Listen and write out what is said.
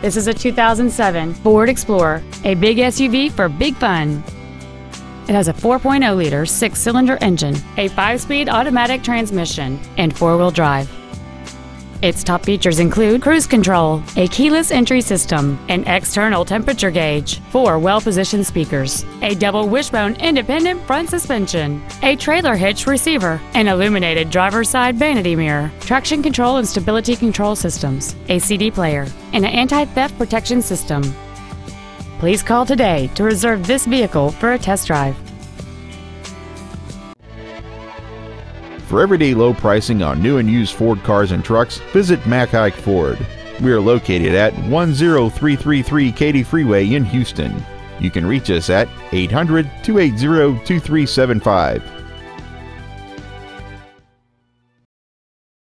This is a 2007 Ford Explorer, a big SUV for big fun. It has a 4.0 liter six cylinder engine, a five speed automatic transmission, and four wheel drive. Its top features include cruise control, a keyless entry system, an external temperature gauge, four well positioned speakers, a double wishbone independent front suspension, a trailer hitch receiver, an illuminated driver's side vanity mirror, traction control and stability control systems, a CD player, and an anti theft protection system. Please call today to reserve this vehicle for a test drive. For everyday low pricing on new and used Ford cars and trucks, visit Mac Haik Ford. We are located at 10333 Katy Freeway in Houston. You can reach us at 800 280 2375